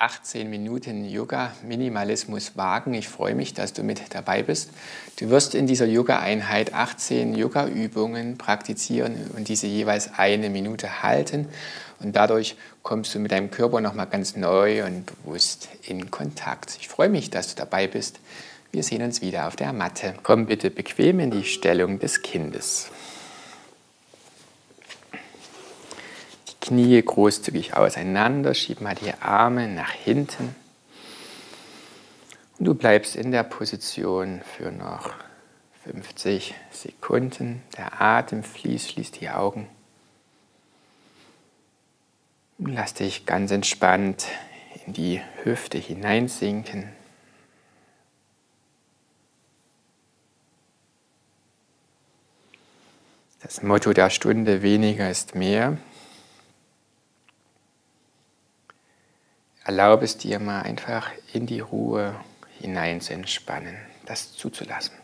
18 Minuten Yoga Minimalismus wagen. Ich freue mich, dass du mit dabei bist. Du wirst in dieser Yoga-Einheit 18 Yoga-Übungen praktizieren und diese jeweils eine Minute halten. Und dadurch kommst du mit deinem Körper nochmal ganz neu und bewusst in Kontakt. Ich freue mich, dass du dabei bist. Wir sehen uns wieder auf der Matte. Komm bitte bequem in die Stellung des Kindes. Knie großzügig auseinander, schieb mal die Arme nach hinten. Und du bleibst in der Position für noch 50 Sekunden. Der Atem fließt, schließ die Augen. Und lass dich ganz entspannt in die Hüfte hineinsinken. Das Motto der Stunde weniger ist mehr. Erlaube es dir mal einfach in die Ruhe hinein zu entspannen, das zuzulassen.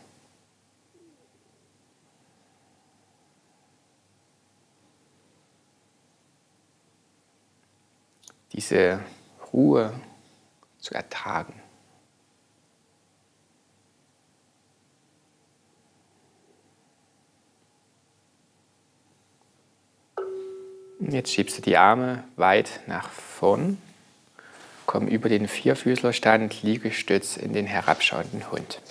Diese Ruhe zu ertragen. Jetzt schiebst du die Arme weit nach vorn Komm über den Vierfüßlerstand, Liegestütz in den herabschauenden Hund.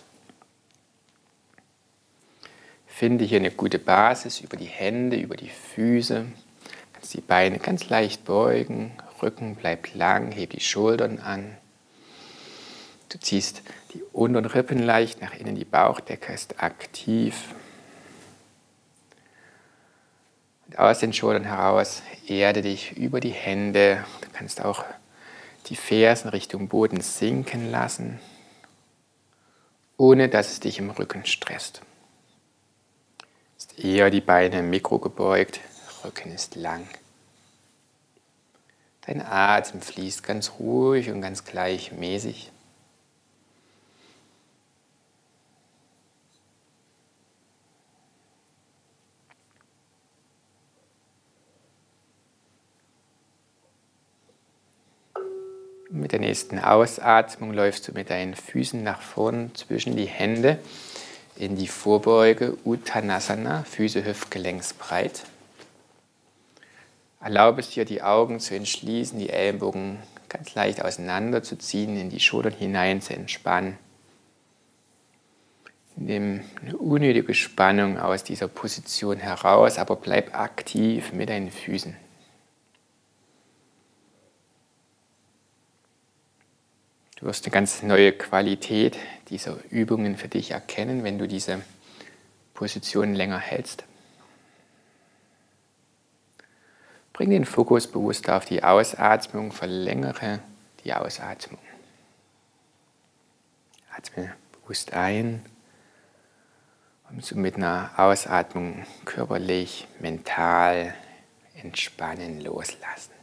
Finde hier eine gute Basis über die Hände, über die Füße. Kannst die Beine ganz leicht beugen, Rücken bleibt lang, heb die Schultern an. Du ziehst die unteren Rippen leicht nach innen, die Bauchdecke ist aktiv. Und aus den Schultern heraus erde dich über die Hände. Du kannst auch die Fersen Richtung Boden sinken lassen, ohne dass es dich im Rücken stresst. Ist eher die Beine mikro gebeugt, Rücken ist lang. Dein Atem fließt ganz ruhig und ganz gleichmäßig. Mit der nächsten Ausatmung läufst du mit deinen Füßen nach vorn zwischen die Hände in die Vorbeuge Uttanasana, Füße hüftgelenksbreit. Erlaube es dir, die Augen zu entschließen, die Ellenbogen ganz leicht auseinanderzuziehen, in die Schultern hinein zu entspannen. Nimm eine unnötige Spannung aus dieser Position heraus, aber bleib aktiv mit deinen Füßen. Du wirst eine ganz neue Qualität dieser Übungen für dich erkennen, wenn du diese Position länger hältst. Bring den Fokus bewusst auf die Ausatmung, verlängere die Ausatmung. Atme bewusst ein und so mit einer Ausatmung körperlich, mental entspannen, loslassen.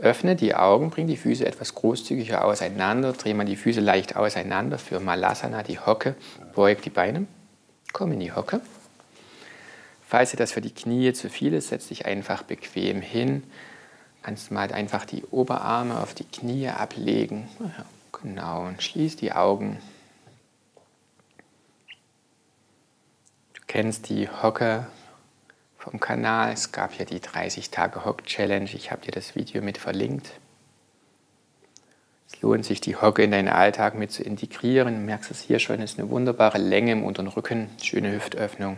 Öffne die Augen, bring die Füße etwas großzügiger auseinander, dreh mal die Füße leicht auseinander für Malasana, die Hocke, beug die Beine, komm in die Hocke. Falls dir das für die Knie zu viel ist, setz dich einfach bequem hin. Kannst mal einfach die Oberarme auf die Knie ablegen. Genau, und schließ die Augen. Du kennst die Hocke vom Kanal. Es gab ja die 30 Tage Hock Challenge. Ich habe dir das Video mit verlinkt. Es lohnt sich, die Hocke in deinen Alltag mit zu integrieren. Du merkst es hier schon, ist eine wunderbare Länge im unteren Rücken, schöne Hüftöffnung.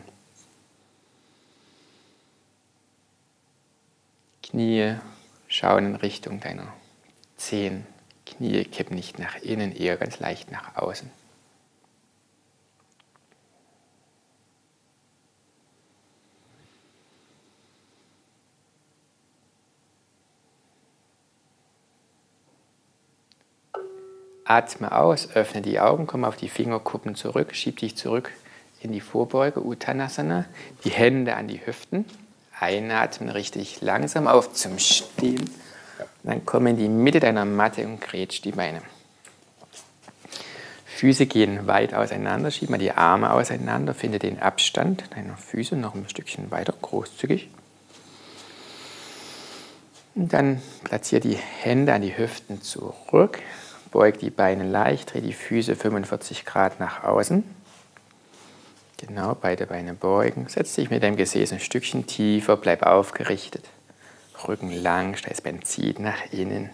Knie schauen in Richtung deiner Zehen. Knie kippen nicht nach innen, eher ganz leicht nach außen. Atme aus, öffne die Augen, komm auf die Fingerkuppen zurück, schieb dich zurück in die Vorbeuge, Uttanasana, die Hände an die Hüften. Einatmen richtig langsam auf zum Stehen. Dann komm in die Mitte deiner Matte und grätsch die Beine. Füße gehen weit auseinander. Schieb mal die Arme auseinander. Finde den Abstand deiner Füße noch ein Stückchen weiter, großzügig. Und dann platziere die Hände an die Hüften zurück. Beug die Beine leicht, dreh die Füße 45 Grad nach außen. Genau, beide Beine beugen. Setz dich mit deinem Gesäß ein Stückchen tiefer, bleib aufgerichtet. Rücken lang, Steißbein zieht nach innen.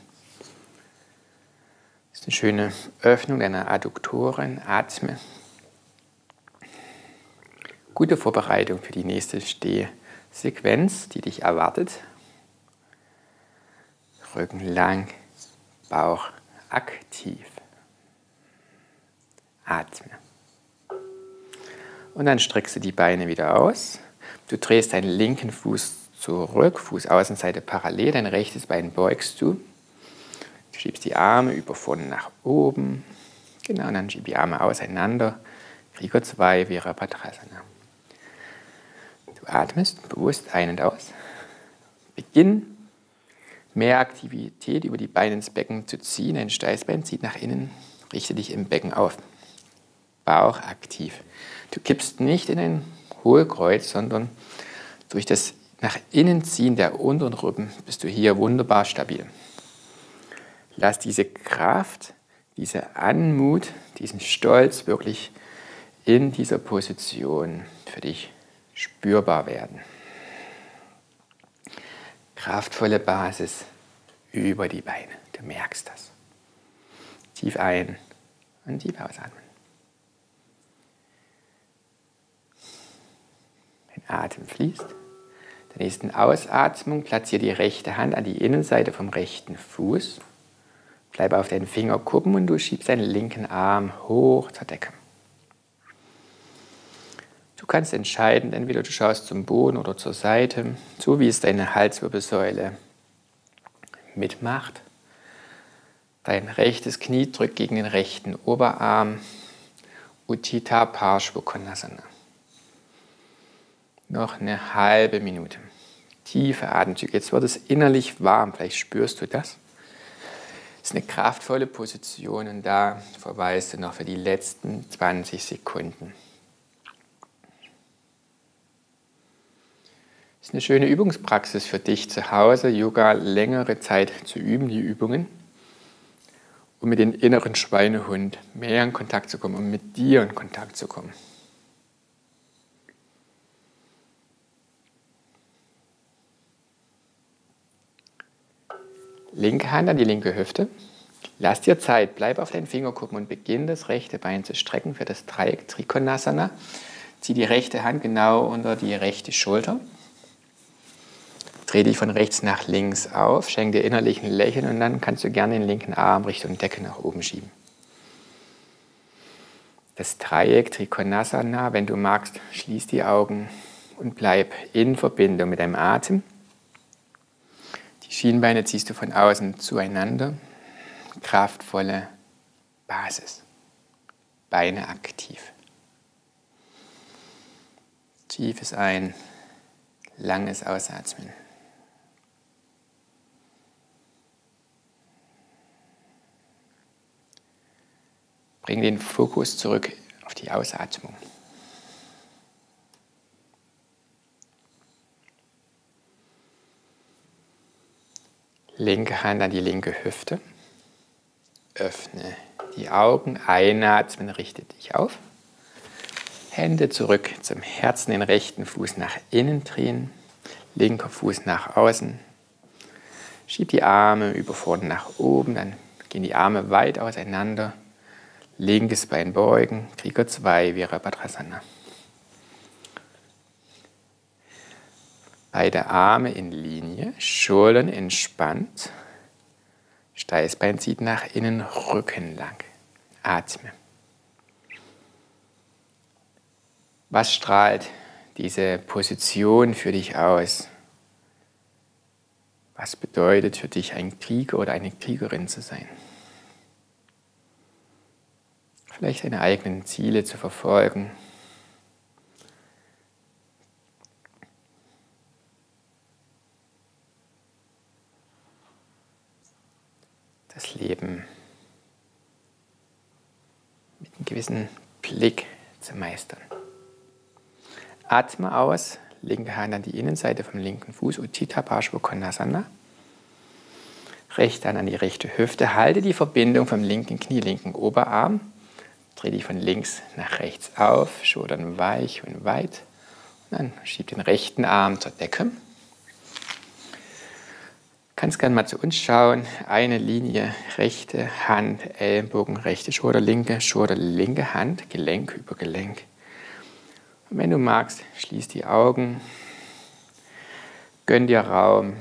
Das ist eine schöne Öffnung deiner Adduktoren. Atme. Gute Vorbereitung für die nächste Stehsequenz, die dich erwartet. Rücken lang, Bauch aktiv. Atme. Und dann streckst du die Beine wieder aus. Du drehst deinen linken Fuß zurück, Fußaußenseite parallel, dein rechtes Bein beugst du. Du schiebst die Arme über vorne nach oben. Genau, und dann schieb die Arme auseinander. Krieger 2, Virabhadrasana. Du atmest bewusst ein und aus. Beginn mehr Aktivität über die Beine ins Becken zu ziehen. Ein Steißbein zieht nach innen, richte dich im Becken auf. Bauch aktiv. Du kippst nicht in ein Hohlkreuz, sondern durch das nach innen ziehen der unteren Rücken bist du hier wunderbar stabil. Lass diese Kraft, diese Anmut, diesen Stolz wirklich in dieser Position für dich spürbar werden kraftvolle Basis über die Beine. Du merkst das. Tief ein und tief ausatmen. Dein Atem fließt. Der nächsten Ausatmung platziere die rechte Hand an die Innenseite vom rechten Fuß. Bleibe auf deinen Fingerkuppen und du schiebst deinen linken Arm hoch zur Decke. Du kannst entscheiden, entweder du schaust zum Boden oder zur Seite, so wie es deine Halswirbelsäule mitmacht. Dein rechtes Knie drückt gegen den rechten Oberarm. Uttita Parshvakonasana. Noch eine halbe Minute. Tiefe Atemzüge. Jetzt wird es innerlich warm. Vielleicht spürst du das. Das ist eine kraftvolle Position und da verweist du noch für die letzten 20 Sekunden. Ist eine schöne Übungspraxis für dich zu Hause, Yoga längere Zeit zu üben, die Übungen, um mit dem inneren Schweinehund mehr in Kontakt zu kommen, um mit dir in Kontakt zu kommen. Linke Hand an die linke Hüfte. Lass dir Zeit, bleib auf deinen Finger gucken und beginn das rechte Bein zu strecken für das Dreieck Trikonasana. Zieh die rechte Hand genau unter die rechte Schulter. Dreh dich von rechts nach links auf, schenk dir innerlich ein Lächeln und dann kannst du gerne den linken Arm Richtung Decke nach oben schieben. Das Dreieck Trikonasana, wenn du magst, schließ die Augen und bleib in Verbindung mit deinem Atem. Die Schienbeine ziehst du von außen zueinander. Kraftvolle Basis. Beine aktiv. Tiefes Ein, langes Ausatmen. Bring den Fokus zurück auf die Ausatmung. Linke Hand an die linke Hüfte. Öffne die Augen, einatmen, richte dich auf. Hände zurück zum Herzen, den rechten Fuß nach innen drehen, linker Fuß nach außen. Schieb die Arme über vorne nach oben, dann gehen die Arme weit auseinander. Linkes Bein beugen, Krieger 2, Virabhadrasana. Beide Arme in Linie, Schultern entspannt, Steißbein zieht nach innen, Rücken lang. Atme. Was strahlt diese Position für dich aus? Was bedeutet für dich ein Krieger oder eine Kriegerin zu sein? Vielleicht deine eigenen Ziele zu verfolgen. Das Leben mit den gewissen Blick zu meistern. Atme aus, linke Hand an die Innenseite vom linken Fuß, Uttita Parshva Rechte Hand an die rechte Hüfte, halte die Verbindung vom linken Knie, linken Oberarm, dreh dich von links nach rechts auf, Schultern weich und weit. Und dann schieb den rechten Arm zur Decke. Kannst gerne mal zu uns schauen. Eine Linie, rechte Hand, Ellenbogen, rechte Schulter, linke Schulter, linke Hand, Gelenk über Gelenk. Und wenn du magst, schließ die Augen, gönn dir Raum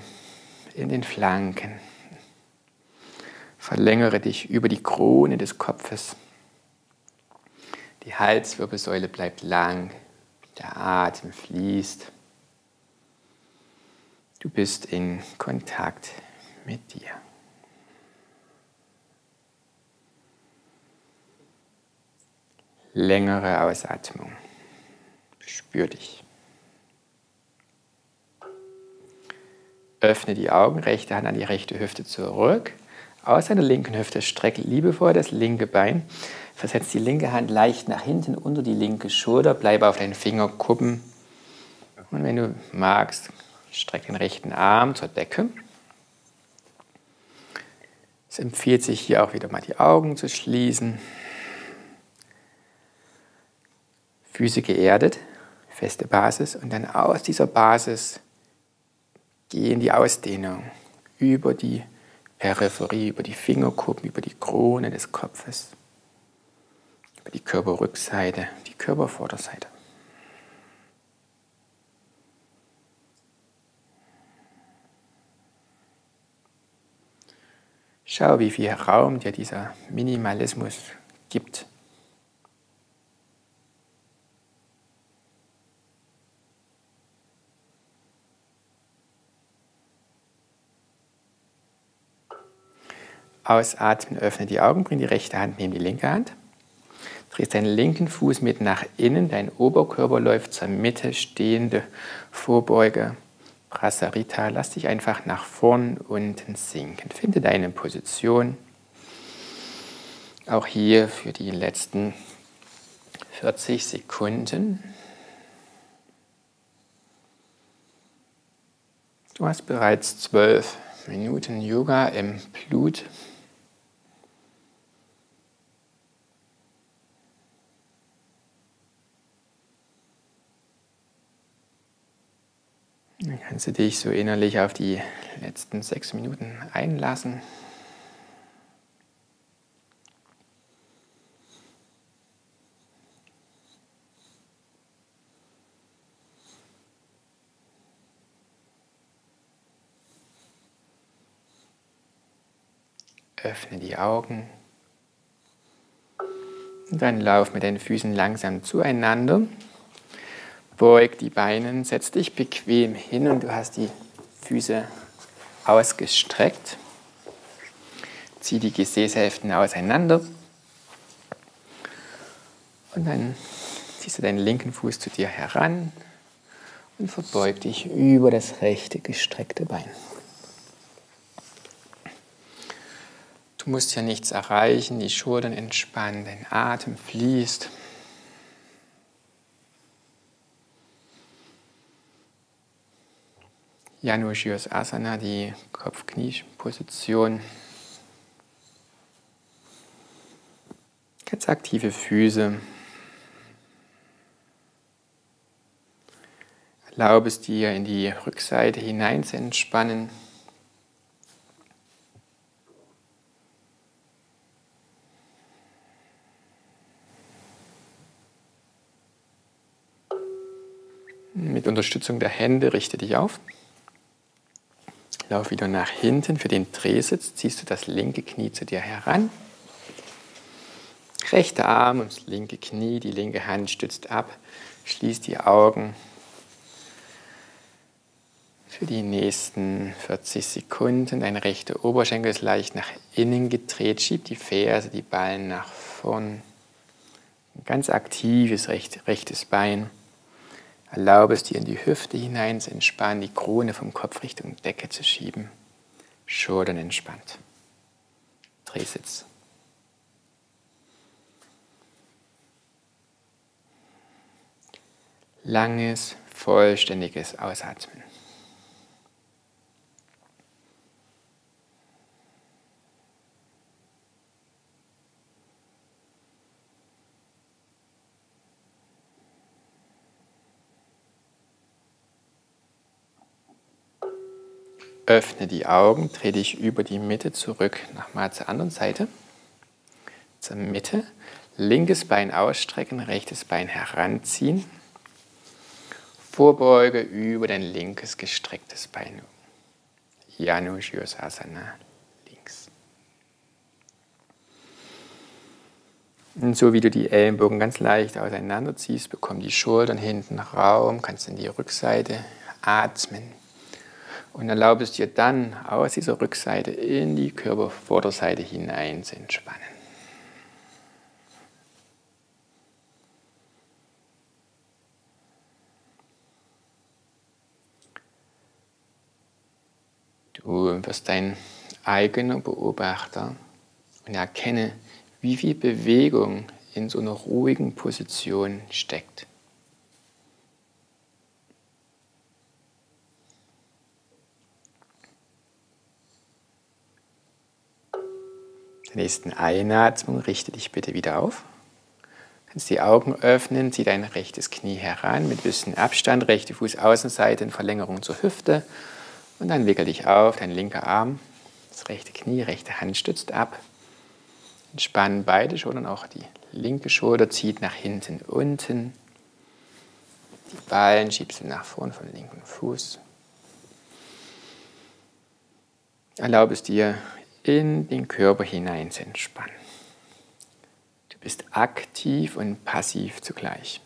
in den Flanken. Verlängere dich über die Krone des Kopfes. Die Halswirbelsäule bleibt lang, der Atem fließt. Du bist in Kontakt mit dir. Längere Ausatmung. Spür dich. Öffne die Augen, rechte Hand an die rechte Hüfte zurück. Aus deiner linken Hüfte strecke liebevoll das linke Bein. Versetz die linke Hand leicht nach hinten unter die linke Schulter. Bleibe auf deinen Fingerkuppen. Und wenn du magst, Streck den rechten Arm zur Decke. Es empfiehlt sich hier auch wieder mal die Augen zu schließen. Füße geerdet, feste Basis und dann aus dieser Basis gehen die Ausdehnung über die Peripherie, über die Fingerkuppen, über die Krone des Kopfes, über die Körperrückseite, die Körpervorderseite. Schau, wie viel Raum dir dieser Minimalismus gibt. Ausatmen, öffne die Augen, bring die rechte Hand neben die linke Hand. Drehst deinen linken Fuß mit nach innen, dein Oberkörper läuft zur Mitte, stehende Vorbeuge. Prasarita, lass dich einfach nach vorn unten sinken. Finde deine Position. Auch hier für die letzten 40 Sekunden. Du hast bereits zwölf Minuten Yoga im Blut. Dann kannst du dich so innerlich auf die letzten sechs Minuten einlassen. Öffne die Augen. Und dann lauf mit deinen Füßen langsam zueinander. Beug die Beine, setz dich bequem hin und du hast die Füße ausgestreckt. Zieh die Gesäßhälften auseinander. Und dann ziehst du deinen linken Fuß zu dir heran und verbeug dich über das rechte gestreckte Bein. Du musst ja nichts erreichen, die Schultern entspannen, dein Atem fließt. Janushios Asana, die Kopf-Knie-Position. Ganz aktive Füße. Erlaube es dir, in die Rückseite hinein zu entspannen. Mit Unterstützung der Hände richte dich auf. Lauf wieder nach hinten. Für den Drehsitz ziehst du das linke Knie zu dir heran. Rechter Arm und das linke Knie, die linke Hand stützt ab. Schließ die Augen. Für die nächsten 40 Sekunden. Dein rechter Oberschenkel ist leicht nach innen gedreht. Schieb die Ferse, die Ballen nach vorn. Ein ganz aktives rechtes Bein. Erlaube es dir in die Hüfte hinein zu entspannen, die Krone vom Kopf Richtung Decke zu schieben. Schultern entspannt. Drehsitz. Langes, vollständiges Ausatmen. Öffne die Augen, dreh dich über die Mitte zurück, nochmal zur anderen Seite. Zur Mitte. Linkes Bein ausstrecken, rechtes Bein heranziehen. Vorbeuge über dein linkes gestrecktes Bein. Janushirasana links. Und so wie du die Ellenbogen ganz leicht auseinanderziehst, bekommen die Schultern hinten Raum, kannst in die Rückseite atmen. Und erlaubst dir dann aus dieser Rückseite in die Körpervorderseite hinein zu entspannen. Du wirst dein eigener Beobachter und erkenne, wie viel Bewegung in so einer ruhigen Position steckt. Nächsten Einatmung richte dich bitte wieder auf. Du kannst die Augen öffnen, zieh dein rechtes Knie heran mit bisschen Abstand, rechte Fußaußenseite in Verlängerung zur Hüfte und dann wickel dich auf, dein linker Arm, das rechte Knie, rechte Hand stützt ab. Entspannen beide Schultern, auch die linke Schulter zieht nach hinten unten. Die Ballen schiebst du nach vorn vom linken Fuß. Erlaube es dir, in den Körper hinein zu entspannen. Du bist aktiv und passiv zugleich.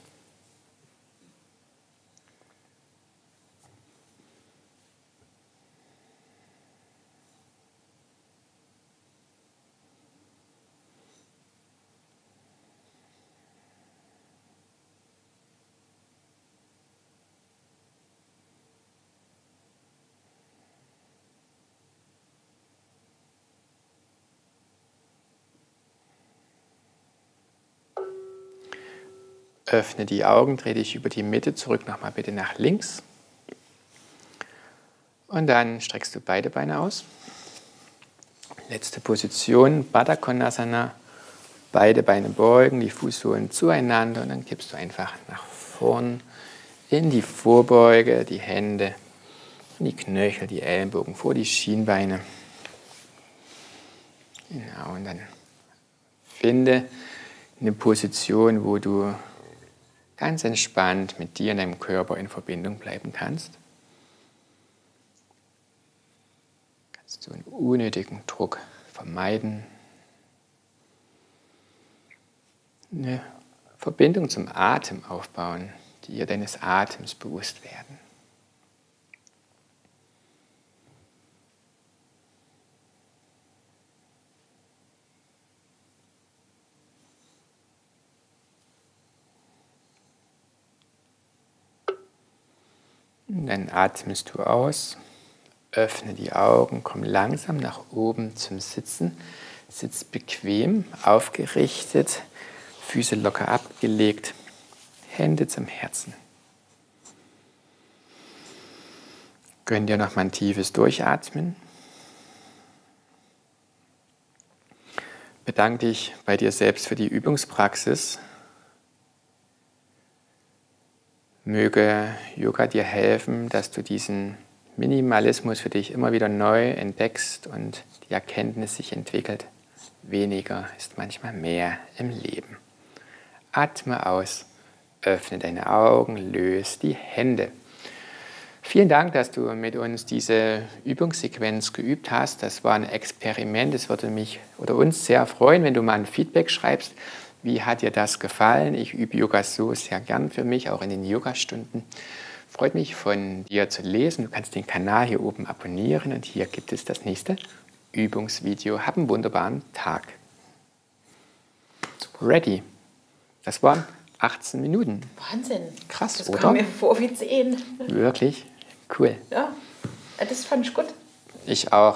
Öffne die Augen, dreh dich über die Mitte zurück, nochmal bitte nach links. Und dann streckst du beide Beine aus. Letzte Position, Baddha Konasana. Beide Beine beugen, die Fußsohlen zueinander und dann kippst du einfach nach vorn in die Vorbeuge, die Hände, die Knöchel, die Ellenbogen vor die Schienbeine. Genau, und dann finde eine Position, wo du ganz entspannt mit dir und deinem Körper in Verbindung bleiben kannst. Kannst du einen unnötigen Druck vermeiden. Eine Verbindung zum Atem aufbauen, dir deines Atems bewusst werden. Dann atmest du aus, öffne die Augen, komm langsam nach oben zum Sitzen. Sitz bequem, aufgerichtet, Füße locker abgelegt, Hände zum Herzen. Gönn dir noch mal ein tiefes Durchatmen. Bedanke dich bei dir selbst für die Übungspraxis Möge Yoga dir helfen, dass du diesen Minimalismus für dich immer wieder neu entdeckst und die Erkenntnis sich entwickelt. Weniger ist manchmal mehr im Leben. Atme aus, öffne deine Augen, löse die Hände. Vielen Dank, dass du mit uns diese Übungssequenz geübt hast. Das war ein Experiment. Es würde mich oder uns sehr freuen, wenn du mal ein Feedback schreibst. Wie hat dir das gefallen? Ich übe Yoga so sehr gern für mich, auch in den Yogastunden. Freut mich von dir zu lesen. Du kannst den Kanal hier oben abonnieren und hier gibt es das nächste Übungsvideo. Hab einen wunderbaren Tag. Ready. Das waren 18 Minuten. Wahnsinn. Krass, das oder? kam mir vor wie 10. Wirklich? Cool. Ja, das fand ich gut. Ich auch.